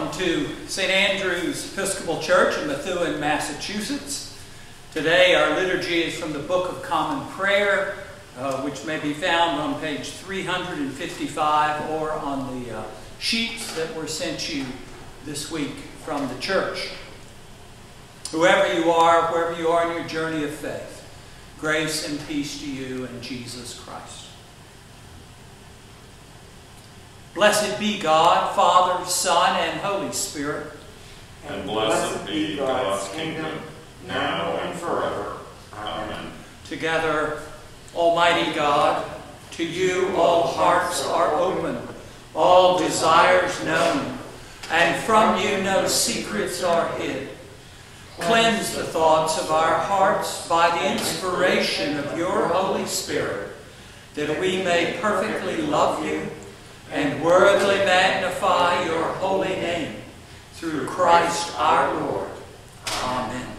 welcome to St. Andrew's Episcopal Church in Methuen, Massachusetts. Today our liturgy is from the Book of Common Prayer, uh, which may be found on page 355 or on the uh, sheets that were sent you this week from the church. Whoever you are, wherever you are in your journey of faith, grace and peace to you in Jesus Christ. Blessed be God, Father, Son, and Holy Spirit. And blessed be God's kingdom, now and forever. Amen. Together, Almighty God, to you all hearts are open, all desires known, and from you no secrets are hid. Cleanse the thoughts of our hearts by the inspiration of your Holy Spirit, that we may perfectly love you and worthily magnify your holy name through Christ our Lord. Amen.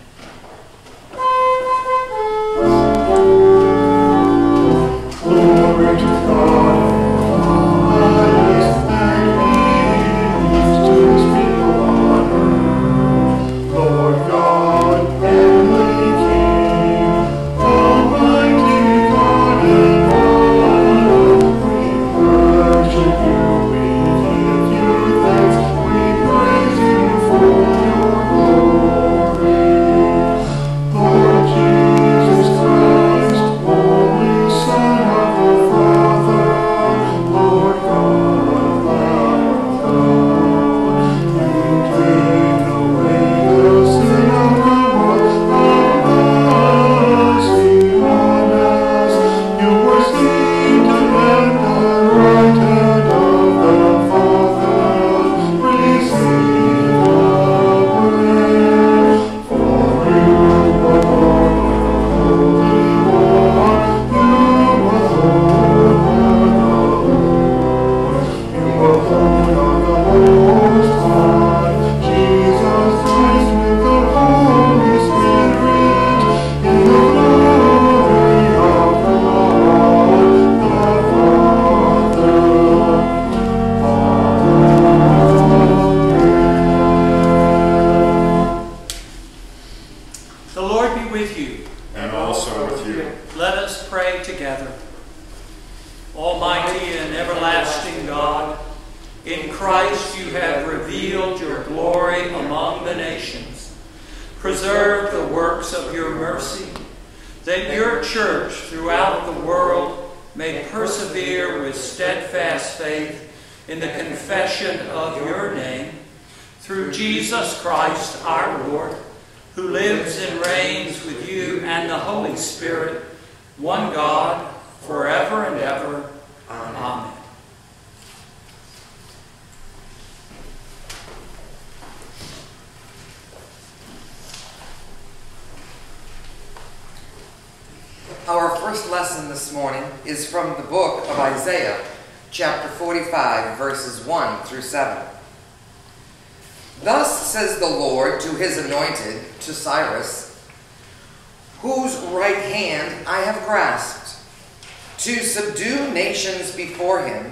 Nations before him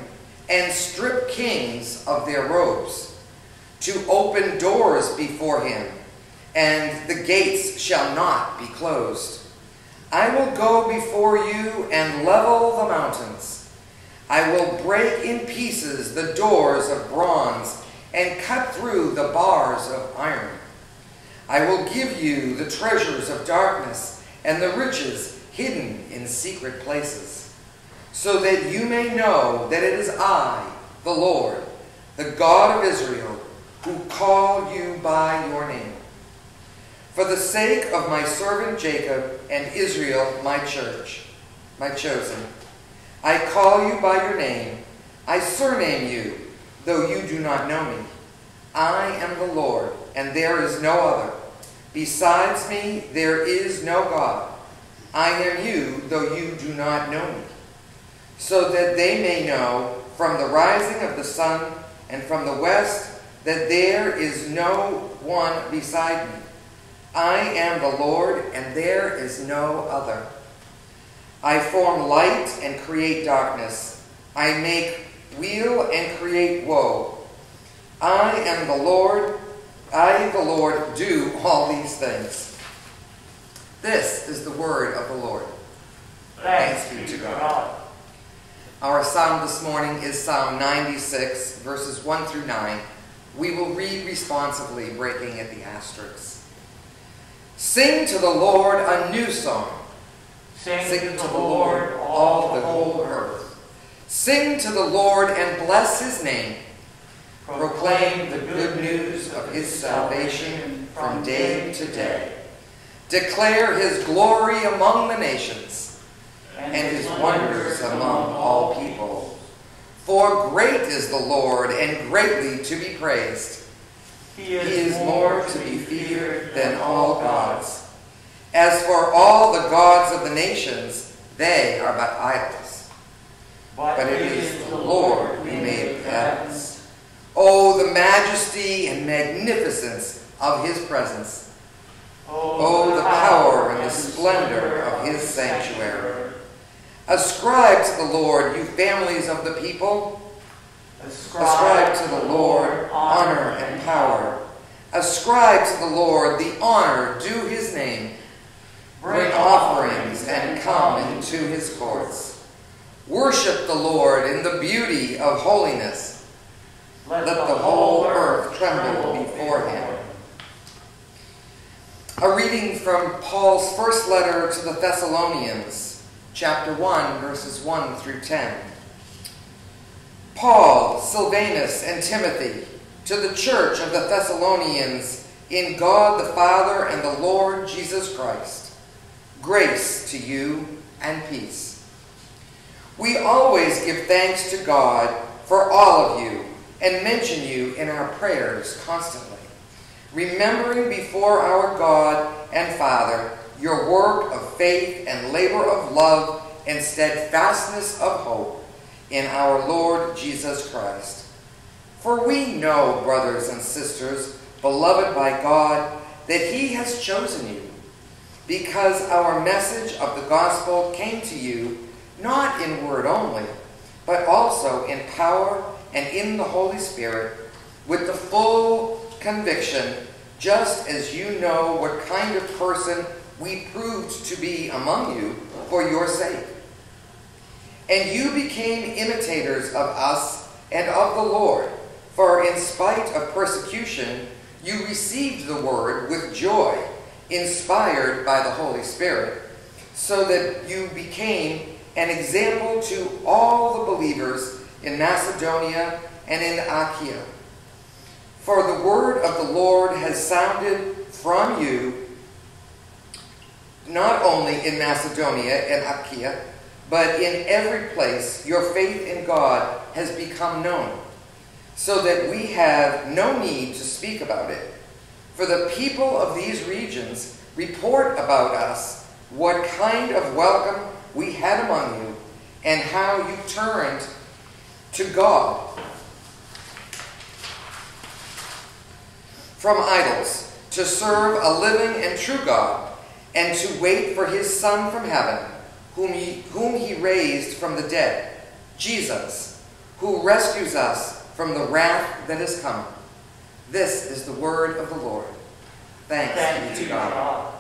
and strip kings of their robes, to open doors before him, and the gates shall not be closed. I will go before you and level the mountains. I will break in pieces the doors of bronze and cut through the bars of iron. I will give you the treasures of darkness and the riches hidden in secret places, so that you may know that it is I, the Lord, the God of Israel, who call you by your name. For the sake of my servant Jacob and Israel, my church, my chosen, I call you by your name. I surname you, though you do not know me. I am the Lord, and there is no other. Besides me, there is no God. I am you, though you do not know me. So that they may know from the rising of the sun and from the west that there is no one beside me. I am the Lord, and there is no other. I form light and create darkness. I make weal and create woe. I am the Lord, I, the Lord, do all these things. This is the word of the Lord. Thanks be to God. Our psalm this morning is Psalm 96, verses 1 through 9. We will read responsively, breaking at the asterisks. Sing to the Lord a new song. Sing, Sing to the Lord all the whole earth. Sing to the Lord and bless his name. Proclaim the good news of his salvation from day to day. Declare his glory among the nations and his wonders among all people. For great is the Lord and greatly to be praised. He He is more to be feared than all gods. As for all the gods of the nations, they are but idols. But it is the Lord who made the heavens. Oh, the majesty and magnificence of his presence. Oh, oh the power and the splendor of his sanctuary. Ascribe to the Lord, you families of the people. Ascribe to the Lord honor and power. Ascribe to the Lord the honor due his name. Bring offerings and come into his courts. Worship the Lord in the beauty of holiness. Let the whole earth tremble before him. A reading from Paul's first letter to the Thessalonians, chapter 1, verses 1 through 10. Paul, Silvanus, and Timothy, to the church of the Thessalonians, in God the Father and the Lord Jesus Christ, grace to you and peace. We always give thanks to God for all of you and mention you in our prayers constantly, remembering before our God and Father your work of faith and labor of love and steadfastness of hope in our Lord Jesus Christ. For we know, brothers and sisters, beloved by God, that He has chosen you, because our message of the gospel came to you not in word only, but also in power and in the Holy Spirit, with the full conviction, just as you know what kind of person we proved to be among you for your sake. And you became imitators of us and of the Lord, for in spite of persecution, you received the word with joy, inspired by the Holy Spirit, so that you became an example to all the believers in Macedonia and in Achaia. For the word of the Lord has sounded from you, not only in Macedonia and Achaia, but in every place your faith in God has become known, so that we have no need to speak about it. For the people of these regions report about us what kind of welcome we had among you, and how you turned to God from idols to serve a living and true God, and to wait for his Son from heaven, whom he, whom he raised from the dead, Jesus, who rescues us from the wrath that is coming. This is the word of the Lord. Thanks, Thank be you to God.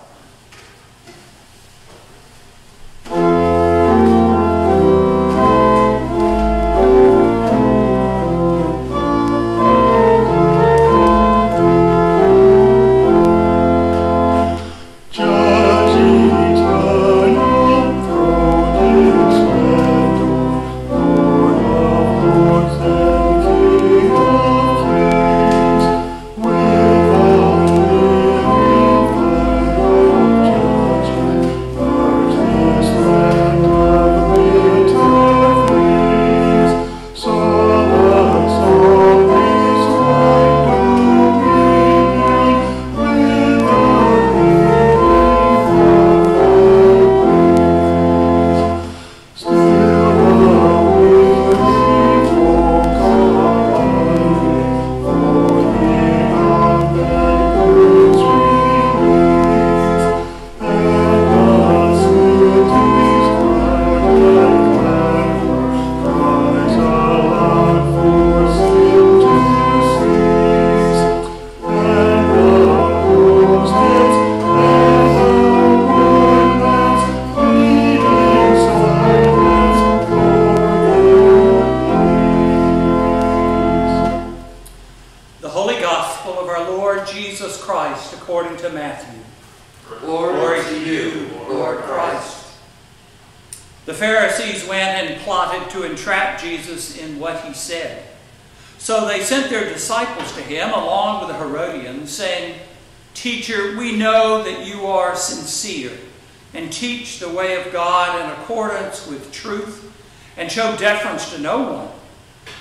And show deference to no one,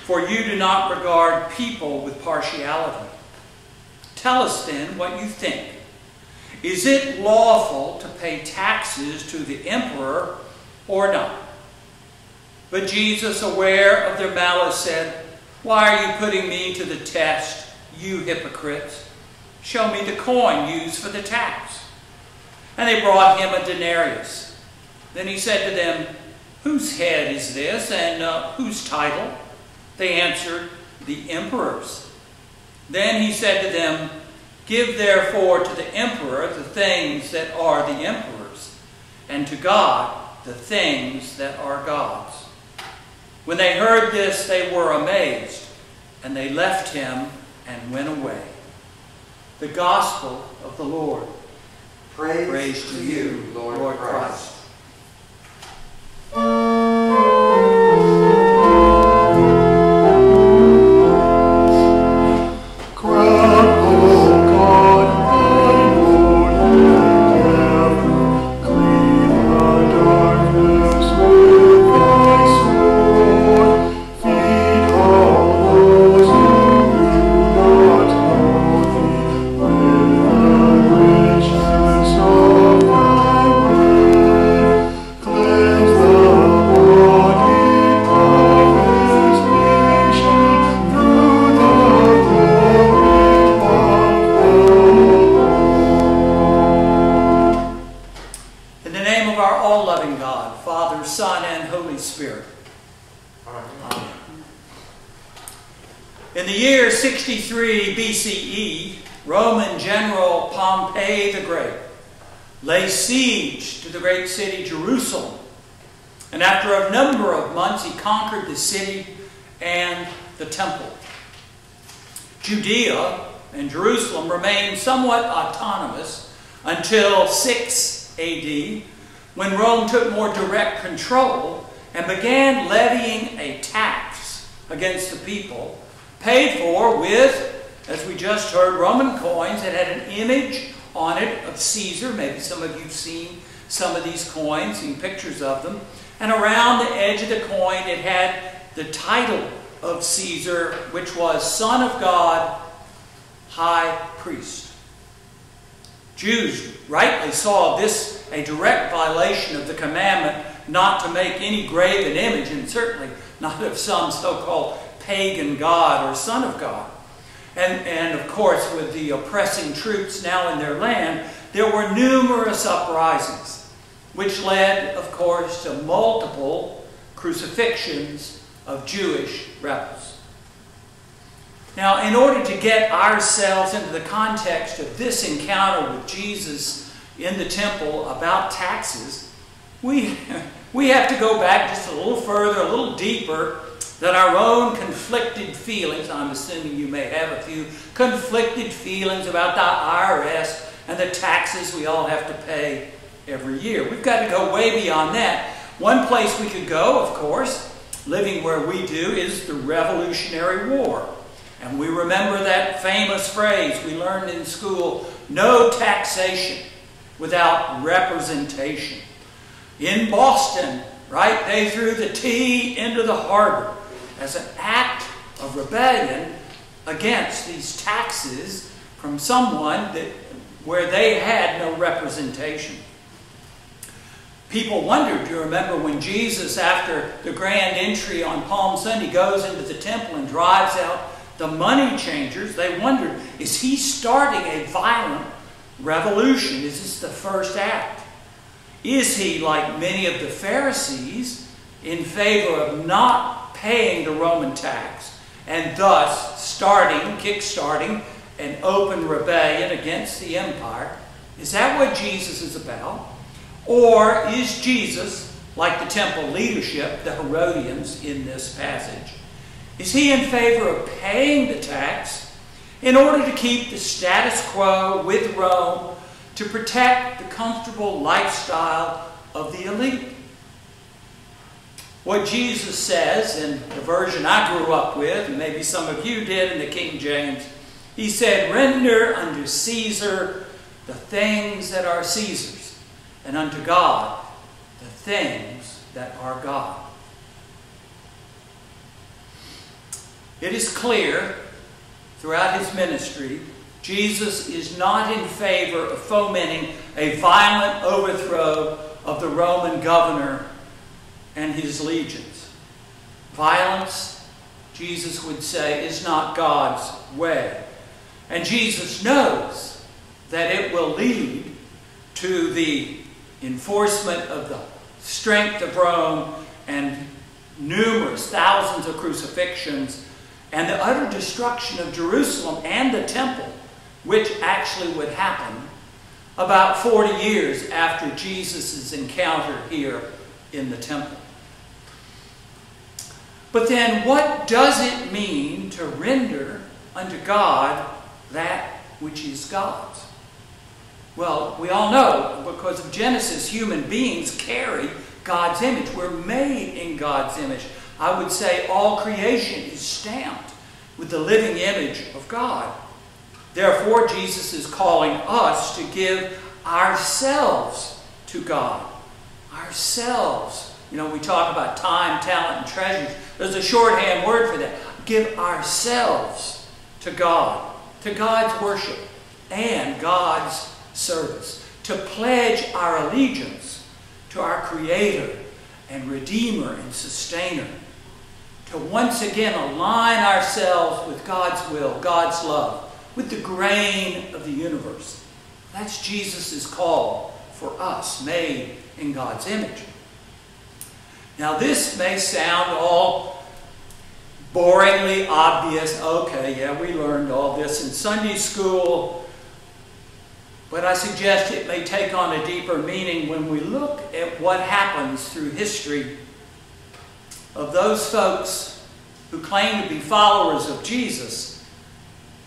for you do not regard people with partiality. Tell us then what you think. Is it lawful to pay taxes to the emperor or not? But Jesus, aware of their malice, said, Why are you putting me to the test, you hypocrites? Show me the coin used for the tax. And they brought him a denarius. Then he said to them, Whose head is this, and uh, whose title? They answered, The emperor's. Then he said to them, Give therefore to the emperor the things that are the emperor's, and to God the things that are God's. When they heard this, they were amazed, and they left him and went away. The Gospel of the Lord. Praise, Praise to you, Lord, Christ. Crown, until 6 AD, when Rome took more direct control and began levying a tax against the people, paid for with, as we just heard, Roman coins that had an image on it of Caesar. Maybe some of you have seen some of these coins, seen pictures of them. And around the edge of the coin, it had the title of Caesar, which was Son of God, High Priest. Jews rightly saw this a direct violation of the commandment not to make any graven image, and certainly not of some so called pagan god or son of God. And, and of course, with the oppressing troops now in their land, there were numerous uprisings, which led, of course, to multiple crucifixions of Jewish rebels. Now, in order to get ourselves into the context of this encounter with Jesus in the temple about taxes, we, we have to go back just a little further, a little deeper than our own conflicted feelings. I'm assuming you may have a few conflicted feelings about the IRS and the taxes we all have to pay every year. We've got to go way beyond that. One place we could go, of course, living where we do, is the Revolutionary War. And we remember that famous phrase we learned in school no taxation without representation. In Boston, right, they threw the tea into the harbor as an act of rebellion against these taxes from someone that, where they had no representation. People wondered, do you remember when Jesus, after the grand entry on Palm Sunday, goes into the temple and drives out the money changers, they wondered, is he starting a violent revolution? Is this the first act? Is he, like many of the Pharisees, in favor of not paying the Roman tax and thus starting, kick-starting, an open rebellion against the empire? Is that what Jesus is about? Or is Jesus, like the temple leadership, the Herodians in this passage, is he in favor of paying the tax in order to keep the status quo with Rome to protect the comfortable lifestyle of the elite. What Jesus says in the version I grew up with, and maybe some of you did in the King James, he said, Render unto Caesar the things that are Caesar's, and unto God the things that are God. It is clear throughout his ministry, Jesus is not in favor of fomenting a violent overthrow of the Roman governor and his legions. Violence, Jesus would say, is not God's way. And Jesus knows that it will lead to the enforcement of the strength of Rome and numerous thousands of crucifixions and the utter destruction of Jerusalem and the temple, which actually would happen about 40 years after Jesus' encounter here in the temple. But then, what does it mean to render unto God that which is God's? Well, we all know because of Genesis, human beings carry God's image. We're made in God's image. I would say all creation is stamped with the living image of God. Therefore, Jesus is calling us to give ourselves to God. Ourselves. You know, we talk about time, talent, and treasures. There's a shorthand word for that. Give ourselves to God, to God's worship and God's service. To pledge our allegiance to our Creator and Redeemer and Sustainer to once again align ourselves with God's will, God's love, with the grain of the universe. That's Jesus' call for us, made in God's image. Now, this may sound all boringly obvious. Okay, yeah, we learned all this in Sunday school. But I suggest it may take on a deeper meaning when we look at what happens through history of those folks who claim to be followers of Jesus,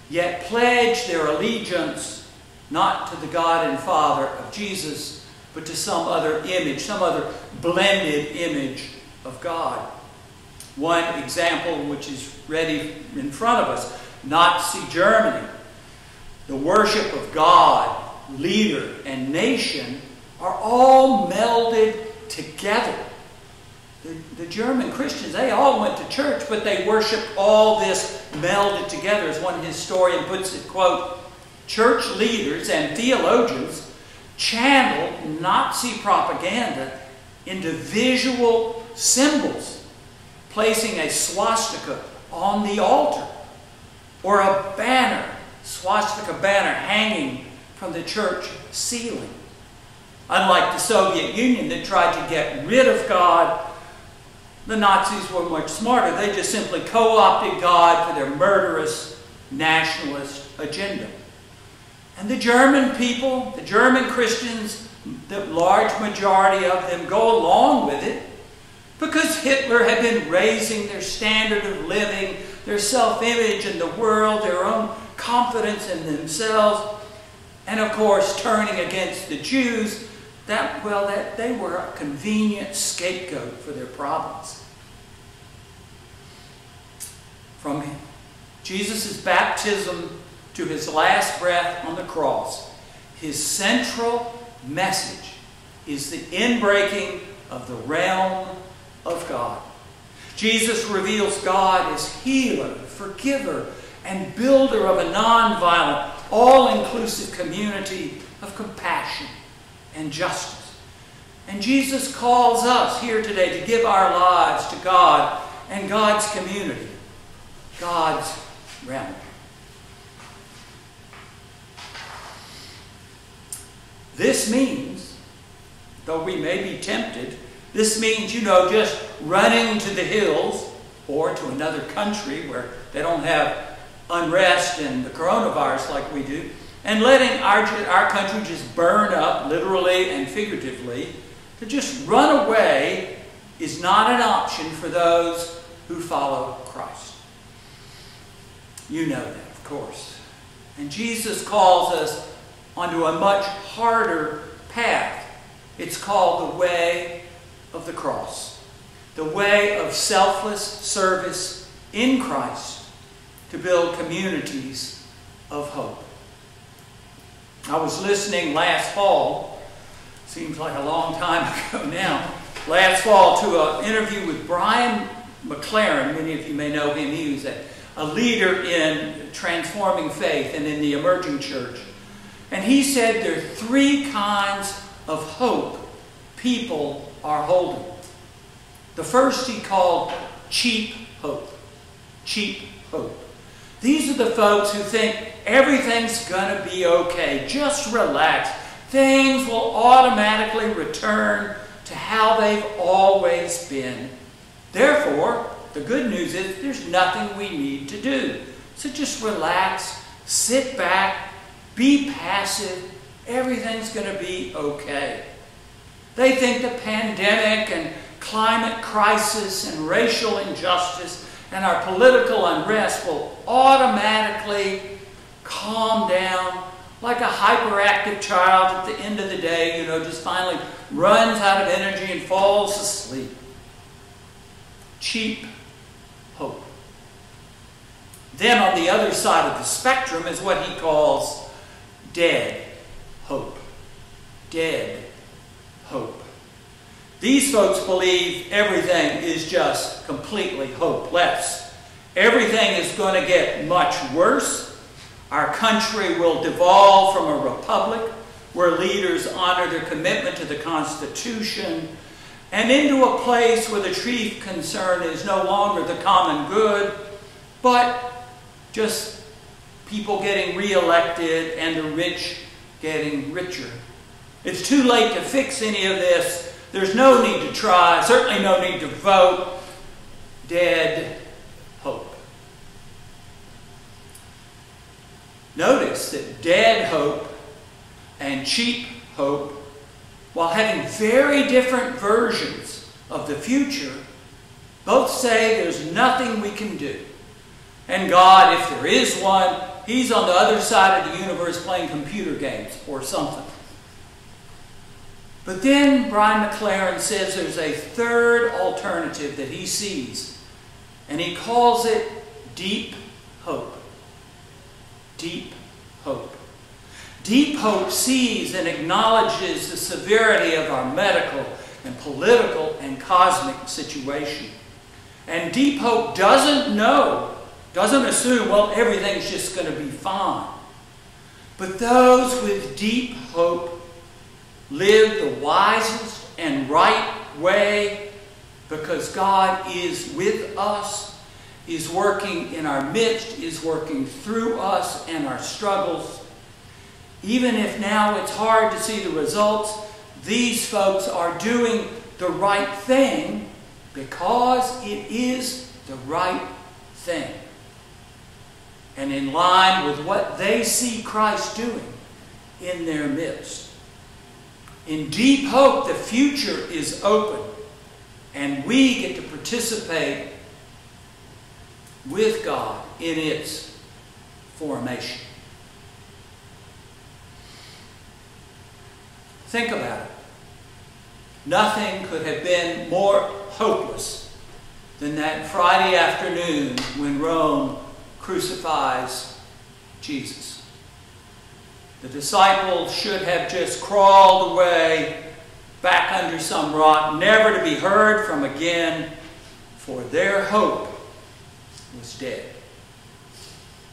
yet pledge their allegiance not to the God and Father of Jesus, but to some other image, some other blended image of God. One example, which is ready in front of us Nazi Germany. The worship of God, leader, and nation are all melded together the, the German Christians, they all went to church, but they worshiped all this melded together, as one historian puts it, quote, church leaders and theologians channeled Nazi propaganda into visual symbols, placing a swastika on the altar or a banner, swastika banner hanging from the church ceiling. Unlike the Soviet Union that tried to get rid of God the Nazis were much smarter. They just simply co opted God for their murderous nationalist agenda. And the German people, the German Christians, the large majority of them go along with it because Hitler had been raising their standard of living, their self image in the world, their own confidence in themselves, and of course turning against the Jews that, well, that they were a convenient scapegoat for their problems. From Jesus' baptism to his last breath on the cross, his central message is the inbreaking of the realm of God. Jesus reveals God as healer, forgiver, and builder of a nonviolent, all inclusive community of compassion and justice. And Jesus calls us here today to give our lives to God and God's community, God's realm. This means, though we may be tempted, this means, you know, just running to the hills or to another country where they don't have unrest and the coronavirus like we do, and letting our, our country just burn up, literally and figuratively, to just run away is not an option for those who follow Christ. You know that, of course. And Jesus calls us onto a much harder path. It's called the way of the cross, the way of selfless service in Christ to build communities of hope. I was listening last fall, seems like a long time ago now, last fall to an interview with Brian McLaren. Many of you may know him. He was a, a leader in transforming faith and in the emerging church. And he said there are three kinds of hope people are holding. The first he called cheap hope. Cheap hope. These are the folks who think everything's going to be okay. Just relax. Things will automatically return to how they've always been. Therefore, the good news is there's nothing we need to do. So just relax, sit back, be passive. Everything's going to be okay. They think the pandemic and climate crisis and racial injustice and our political unrest will automatically calm down like a hyperactive child at the end of the day, you know, just finally runs out of energy and falls asleep. Cheap hope. Then on the other side of the spectrum is what he calls dead hope. Dead hope. These folks believe everything is just completely hopeless. Everything is going to get much worse. Our country will devolve from a republic where leaders honor their commitment to the Constitution and into a place where the chief concern is no longer the common good, but just people getting reelected and the rich getting richer. It's too late to fix any of this. There's no need to try, certainly no need to vote. Dead hope. Notice that dead hope and cheap hope, while having very different versions of the future, both say there's nothing we can do. And God, if there is one, He's on the other side of the universe playing computer games or something. But then Brian McLaren says there's a third alternative that he sees, and he calls it deep hope. Deep hope. Deep hope sees and acknowledges the severity of our medical and political and cosmic situation. And deep hope doesn't know, doesn't assume, well, everything's just going to be fine. But those with deep hope live the wisest and right way because God is with us, is working in our midst, is working through us and our struggles. Even if now it's hard to see the results, these folks are doing the right thing because it is the right thing. And in line with what they see Christ doing in their midst. In deep hope, the future is open, and we get to participate with God in its formation. Think about it. Nothing could have been more hopeless than that Friday afternoon when Rome crucifies Jesus. The disciples should have just crawled away back under some rock, never to be heard from again, for their hope was dead.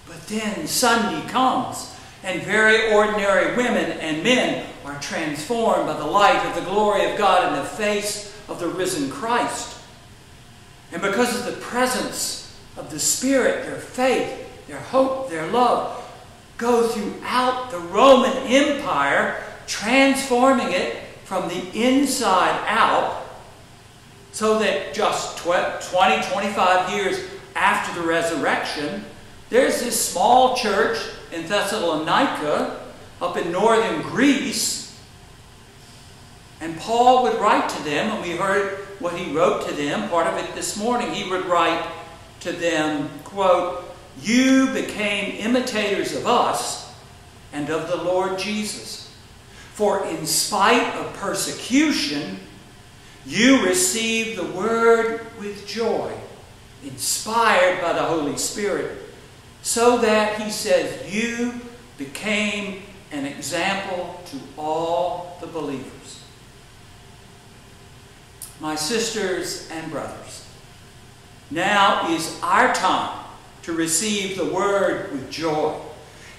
But then Sunday comes, and very ordinary women and men are transformed by the light of the glory of God in the face of the risen Christ. And because of the presence of the Spirit, their faith, their hope, their love go throughout the Roman Empire, transforming it from the inside out, so that just 20, 25 years after the resurrection, there's this small church in Thessalonica up in northern Greece. And Paul would write to them, and we heard what he wrote to them, part of it this morning. He would write to them, quote, you became imitators of us and of the Lord Jesus. For in spite of persecution, you received the word with joy, inspired by the Holy Spirit, so that, he says, you became an example to all the believers. My sisters and brothers, now is our time to receive the word with joy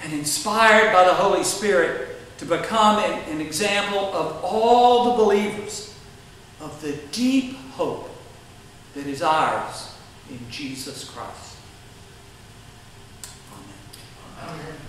and inspired by the Holy Spirit to become an, an example of all the believers of the deep hope that is ours in Jesus Christ. Amen. Amen.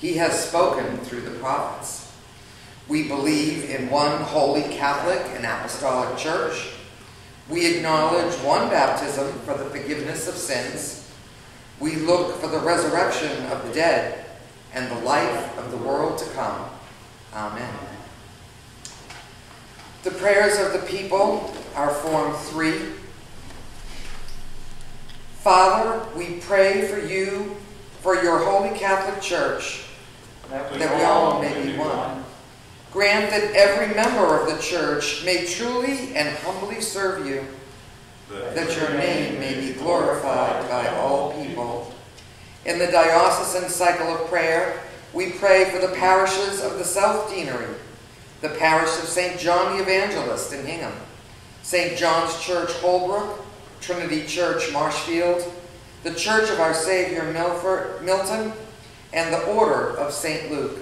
He has spoken through the prophets. We believe in one holy Catholic and Apostolic Church. We acknowledge one baptism for the forgiveness of sins. We look for the resurrection of the dead and the life of the world to come. Amen. The prayers of the people are Form 3. Father, we pray for you, for your holy Catholic Church, that we all may be one. Grant that every member of the church may truly and humbly serve you, that your name may be glorified by all people. In the diocesan cycle of prayer, we pray for the parishes of the South Deanery, the parish of St. John the Evangelist in Hingham, St. John's Church Holbrook, Trinity Church Marshfield, the Church of Our Savior Milford, Milton, and the Order of St. Luke.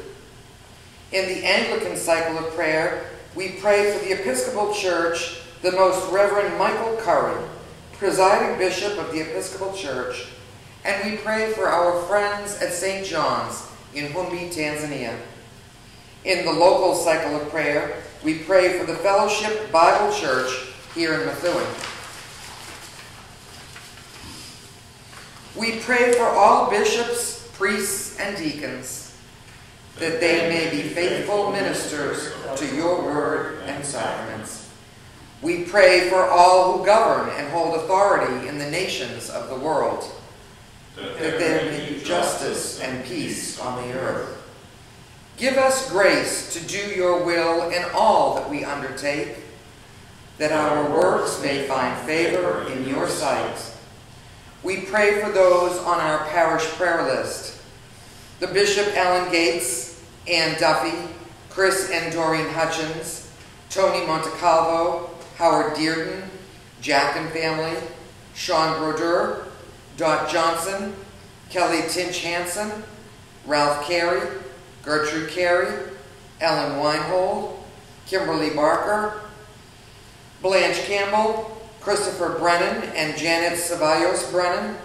In the Anglican cycle of prayer, we pray for the Episcopal Church, the Most Reverend Michael Curry, presiding bishop of the Episcopal Church, and we pray for our friends at St. John's in Humbi, Tanzania. In the local cycle of prayer, we pray for the Fellowship Bible Church here in Methuen. We pray for all bishops, priests, and deacons, that they may be faithful ministers to your word and sacraments. We pray for all who govern and hold authority in the nations of the world, that there may be justice and peace on the earth. Give us grace to do your will in all that we undertake, that our works may find favor in your sight. We pray for those on our parish prayer list. The Bishop Alan Gates, Ann Duffy, Chris and Doreen Hutchins, Tony Montecalvo, Howard Dearden, Jack and family, Sean Brodeur, Dot Johnson, Kelly Tinch Hansen, Ralph Carey, Gertrude Carey, Ellen Weinhold, Kimberly Barker, Blanche Campbell, Christopher Brennan and Janet Ceballos Brennan,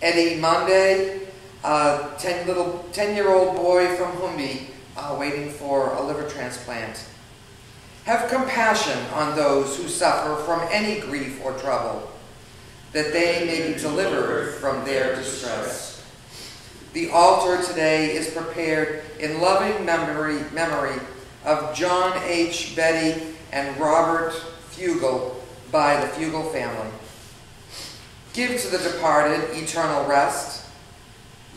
Eddie Monday, a 10 little 10 year old boy from Humby, uh, waiting for a liver transplant. Have compassion on those who suffer from any grief or trouble, that they may be delivered from their distress. The altar today is prepared in loving memory, memory of John H. Betty and Robert Fugel by the Fugel family. Give to the departed eternal rest.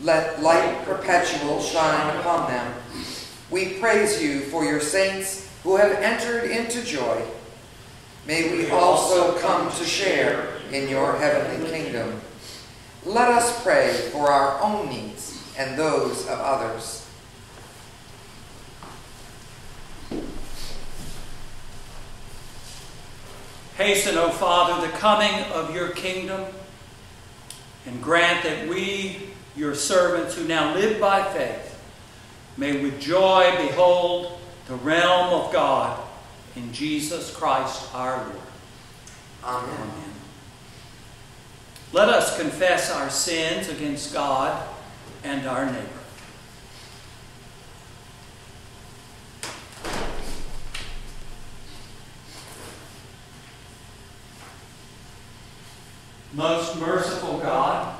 Let light perpetual shine upon them. We praise you for your saints who have entered into joy. May we also come to share in your heavenly kingdom. Let us pray for our own needs and those of others. Hasten, O Father, the coming of your kingdom, and grant that we, your servants who now live by faith, may with joy behold the realm of God in Jesus Christ our Lord. Amen. Amen. Let us confess our sins against God and our neighbor. Most merciful God,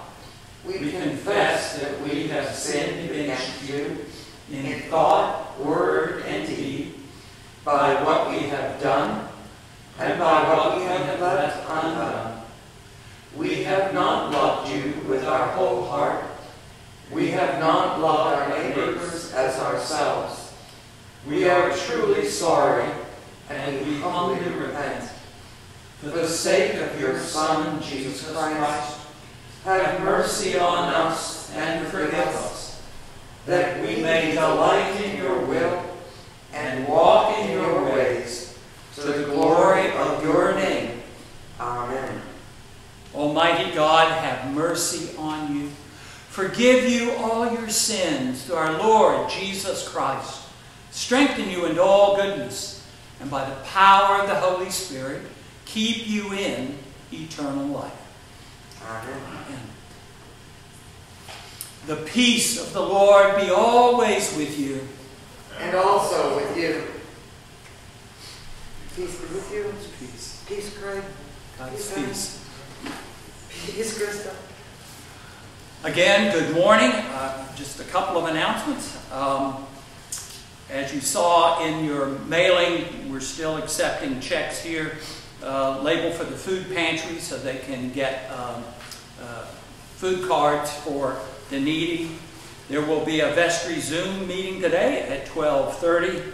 we confess that we have sinned against you in thought, word, and deed, by what we have done and by what we have left undone. We have not loved you with our whole heart. We have not loved our neighbors as ourselves. We are truly sorry, and we humbly repent. For the sake of your Son, Jesus Christ, have mercy on us and forgive us, that we may delight in your will and walk in your ways, to the glory of your name. Amen. Almighty God, have mercy on you. Forgive you all your sins through our Lord Jesus Christ. Strengthen you in all goodness, and by the power of the Holy Spirit, keep you in eternal life. Amen. The peace of the Lord be always with you. And also with you. Peace be with you. Peace. Peace, Craig. God's peace. Peace, Krista. Again, good morning. Uh, just a couple of announcements. Um, as you saw in your mailing, we're still accepting checks here, uh, labeled for the food pantry so they can get um, uh, food cards for the needy. There will be a vestry Zoom meeting today at 1230.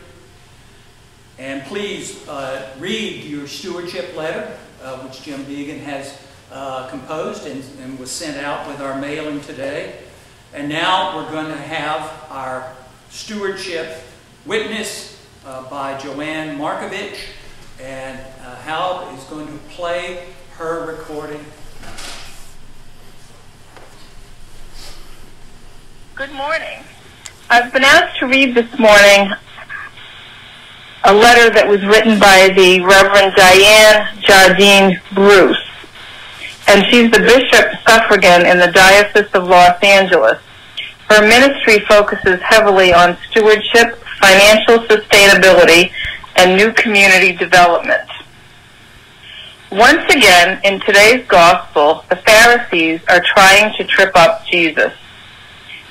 And please uh, read your stewardship letter, uh, which Jim Deegan has uh, composed and, and was sent out with our mailing today. And now we're going to have our stewardship witness uh, by Joanne Markovich. And Hal is going to play her recording. Good morning. I've been asked to read this morning a letter that was written by the Reverend Diane Jardine Bruce. And she's the bishop suffragan in the Diocese of Los Angeles. Her ministry focuses heavily on stewardship, financial sustainability, and new community development. Once again, in today's gospel, the Pharisees are trying to trip up Jesus.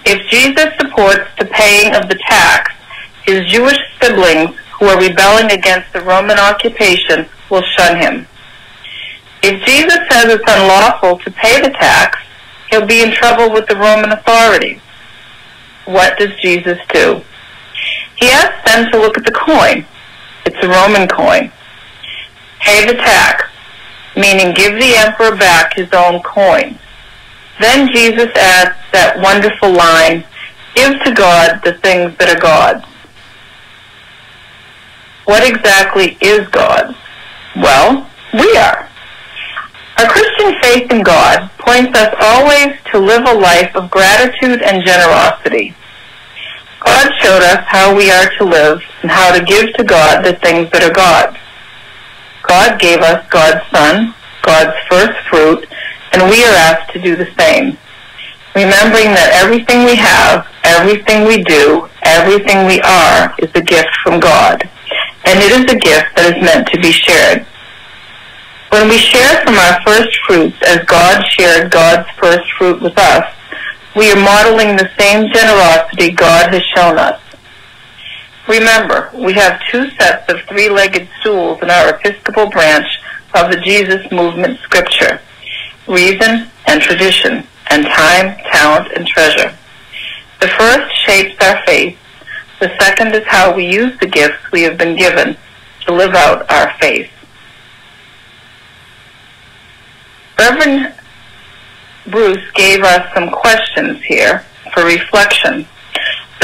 If Jesus supports the paying of the tax, his Jewish siblings who are rebelling against the Roman occupation will shun him. If Jesus says it's unlawful to pay the tax, he'll be in trouble with the Roman authorities. What does Jesus do? He asks them to look at the coin. It's a Roman coin. Pay the tax, meaning give the emperor back his own coin. Then Jesus adds that wonderful line, give to God the things that are God's. What exactly is God? Well, we are. Our Christian faith in God points us always to live a life of gratitude and generosity. God showed us how we are to live and how to give to God the things that are God's. God gave us God's Son, God's first fruit, and we are asked to do the same. remembering that everything we have, everything we do, everything we are is a gift from God, and it is a gift that is meant to be shared. When we share from our first fruits as God shared God's first fruit with us, we are modeling the same generosity God has shown us. Remember, we have two sets of three-legged stools in our Episcopal branch of the Jesus movement scripture, reason and tradition, and time, talent, and treasure. The first shapes our faith. The second is how we use the gifts we have been given to live out our faith. Reverend Bruce gave us some questions here for reflection.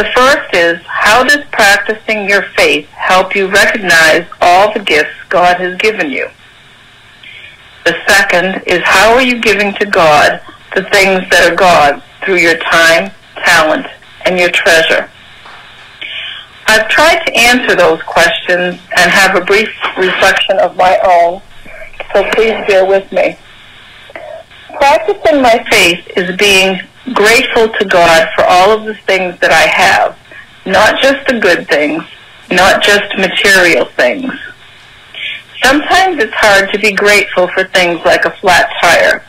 The first is, how does practicing your faith help you recognize all the gifts God has given you? The second is, how are you giving to God the things that are God's through your time, talent, and your treasure? I've tried to answer those questions and have a brief reflection of my own, so please bear with me. Practicing my faith is being grateful to God for all of the things that I have, not just the good things, not just material things. Sometimes it's hard to be grateful for things like a flat tire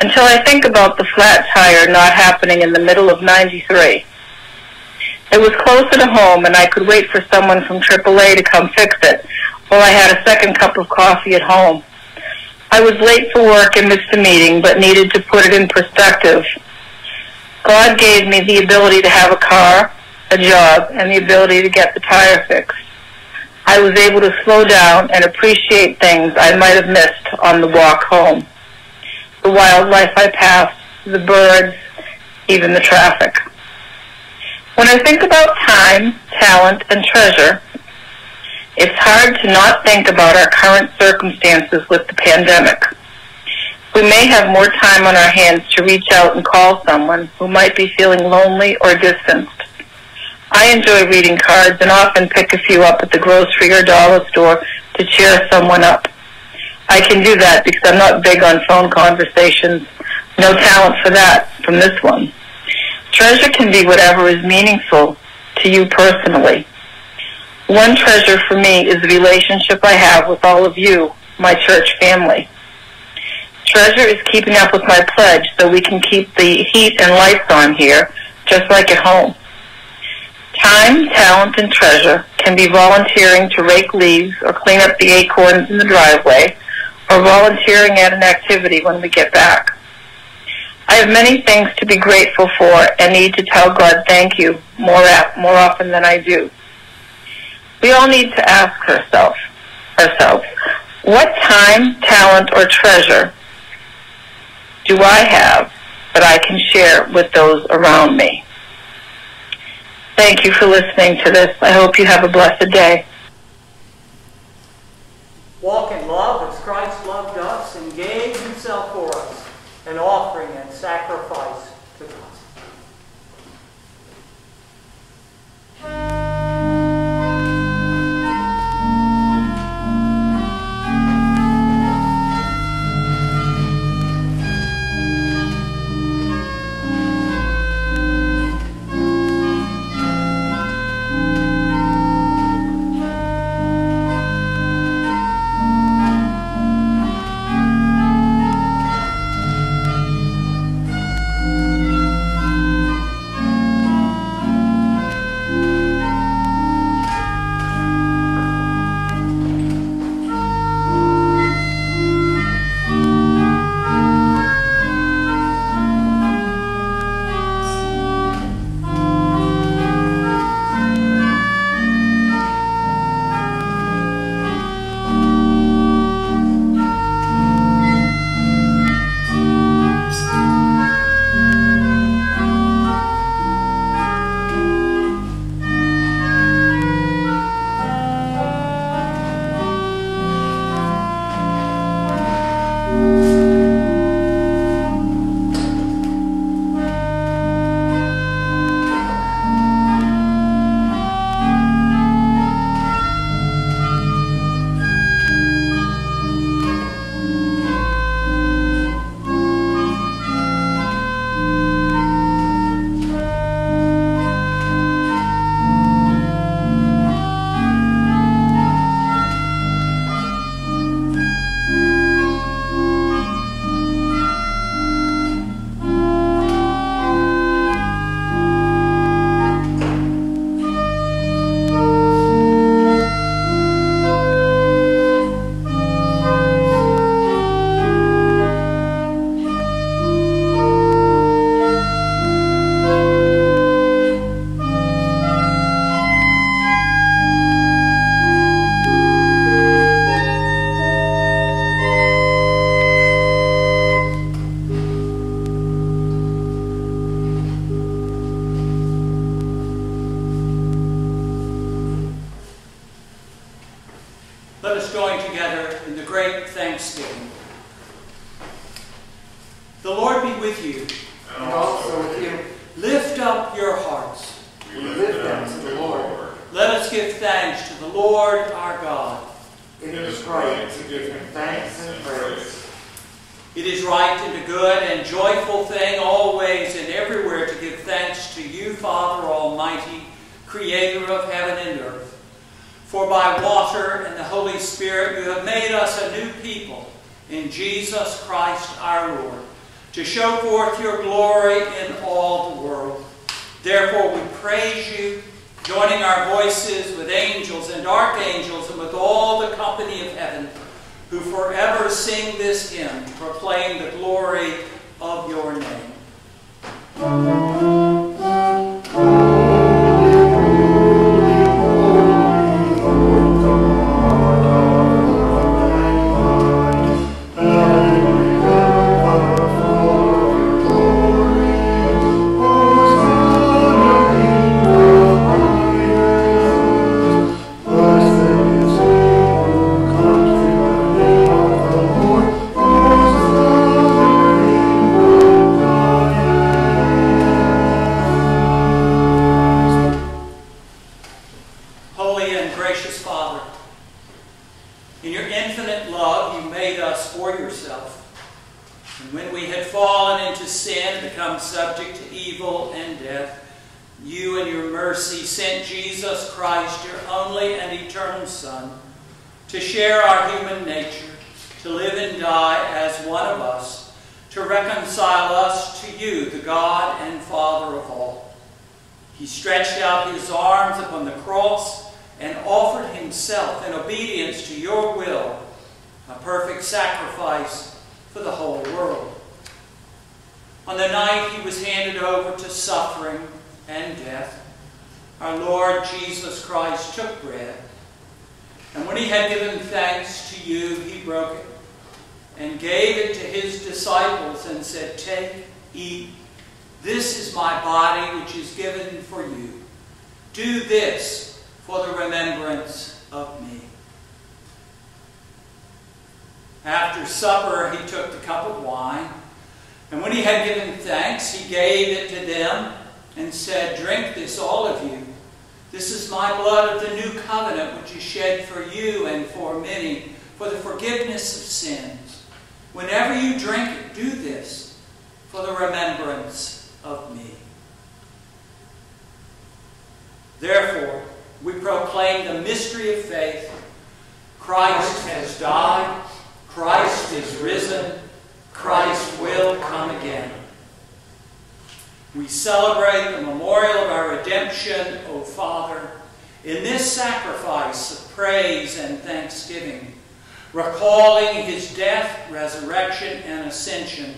until I think about the flat tire not happening in the middle of 93. It was closer to home and I could wait for someone from AAA to come fix it while I had a second cup of coffee at home. I was late for work and missed a meeting but needed to put it in perspective. God gave me the ability to have a car, a job, and the ability to get the tire fixed. I was able to slow down and appreciate things I might have missed on the walk home. The wildlife I passed, the birds, even the traffic. When I think about time, talent, and treasure, it's hard to not think about our current circumstances with the pandemic. We may have more time on our hands to reach out and call someone who might be feeling lonely or distanced. I enjoy reading cards and often pick a few up at the grocery or dollar store to cheer someone up. I can do that because I'm not big on phone conversations. No talent for that from this one. Treasure can be whatever is meaningful to you personally. One treasure for me is the relationship I have with all of you, my church family. Treasure is keeping up with my pledge so we can keep the heat and lights on here, just like at home. Time, talent, and treasure can be volunteering to rake leaves or clean up the acorns in the driveway or volunteering at an activity when we get back. I have many things to be grateful for and need to tell God thank you more, more often than I do. We all need to ask ourselves, ourselves, what time, talent, or treasure do I have that I can share with those around me? Thank you for listening to this. I hope you have a blessed day. Walk in love Therefore, we proclaim the mystery of faith. Christ has died. Christ is risen. Christ will come again. We celebrate the memorial of our redemption, O Father, in this sacrifice of praise and thanksgiving. Recalling his death, resurrection, and ascension,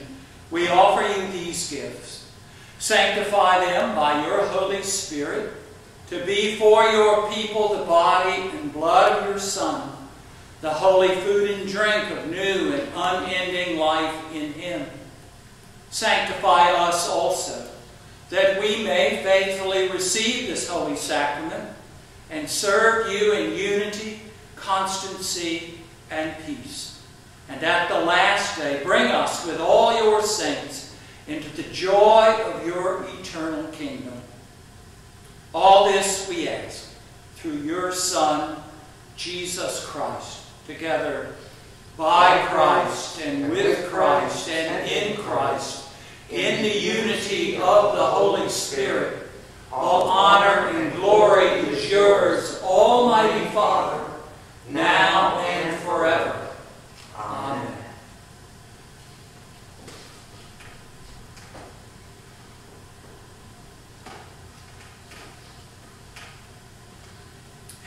we offer you these gifts. Sanctify them by your Holy Spirit to be for your people the body and blood of your Son, the holy food and drink of new and unending life in him. Sanctify us also, that we may faithfully receive this holy sacrament and serve you in unity, constancy, and peace. And at the last day, bring us with all your saints into the joy of your eternal kingdom. All this we ask through your Son, Jesus Christ, together by Christ and with Christ and in Christ, in the unity of the Holy Spirit. All honor and glory is yours, Almighty Father, now and forever. Amen.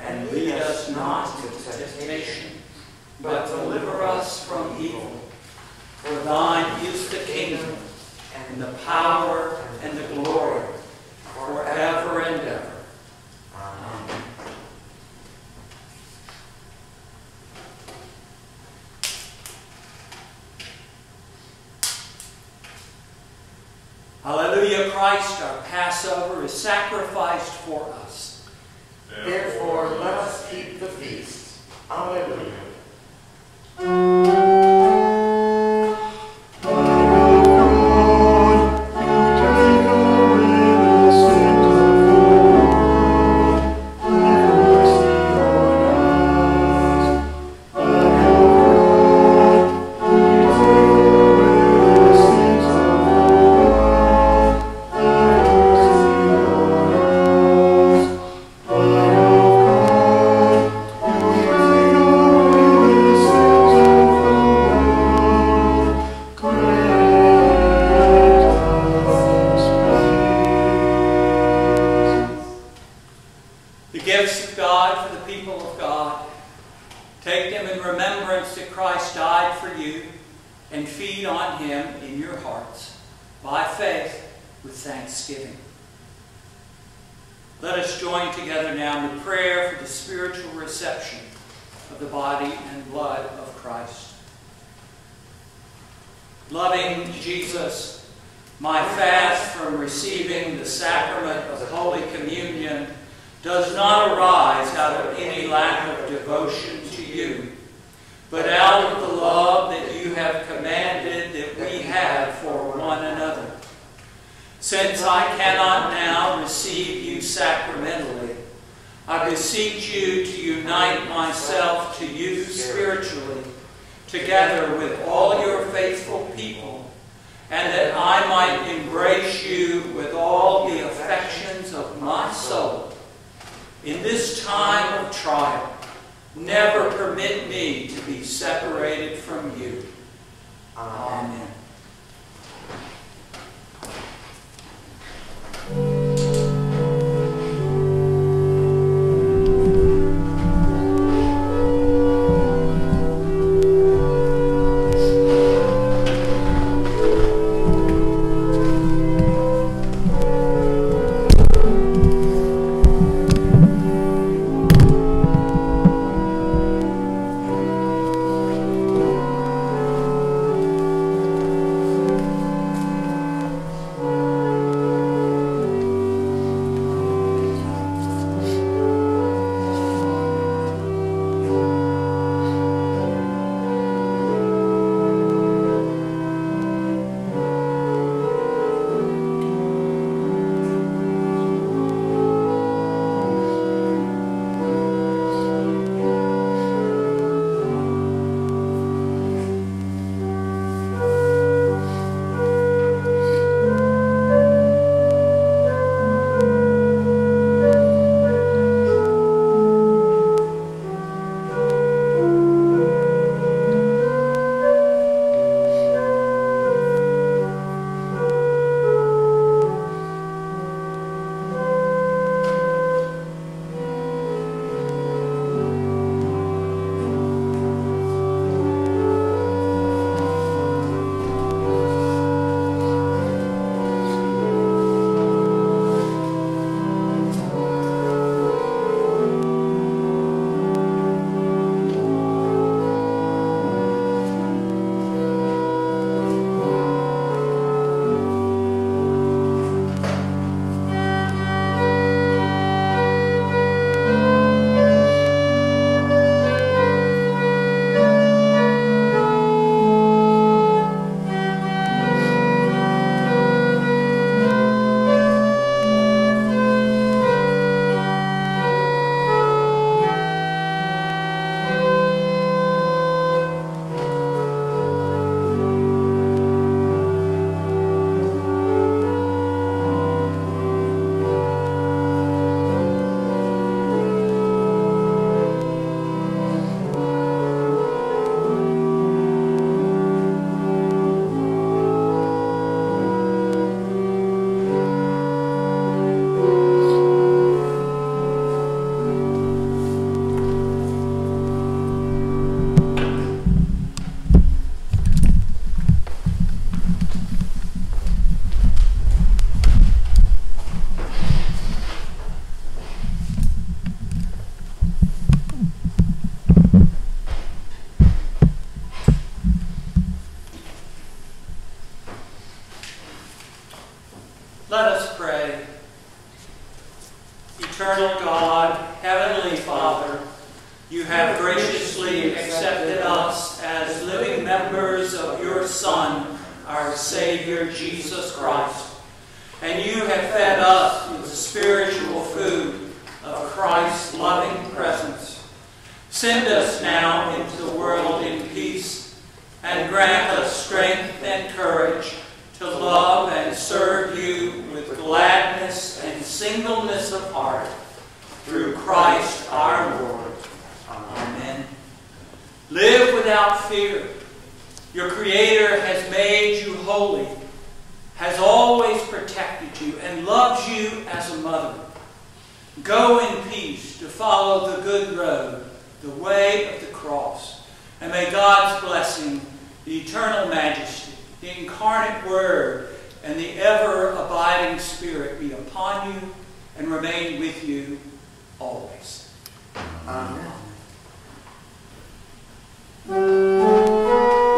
And lead us not into temptation, but deliver us from evil. For thine is the kingdom, and the power, and the glory, forever and ever. Amen. Hallelujah, Christ, our Passover, is sacrificed for us. Therefore, let us keep the feast. Alleluia. My fast from receiving the sacrament of Holy Communion does not arise out of any lack of devotion to you, but out of the love that you have commanded that we have for one another. Since I cannot now receive you sacramentally, I beseech you to unite myself to you spiritually, together with all your faithful people, and that I might embrace you with all the affections of my soul. In this time of trial, never permit me to be separated from you. Amen. Heavenly Father, you have graciously accepted us as living members of your Son, our Savior, Jesus Christ. And you have fed us with the spiritual food of Christ's loving presence. Send us now into the world in peace and grant us strength and courage to love and serve you with gladness and singleness of heart through Christ our Lord. Amen. Live without fear. Your Creator has made you holy, has always protected you, and loves you as a mother. Go in peace to follow the good road, the way of the cross. And may God's blessing, the eternal majesty, the incarnate Word, and the ever abiding Spirit be upon you and remain with you always. Amen. Where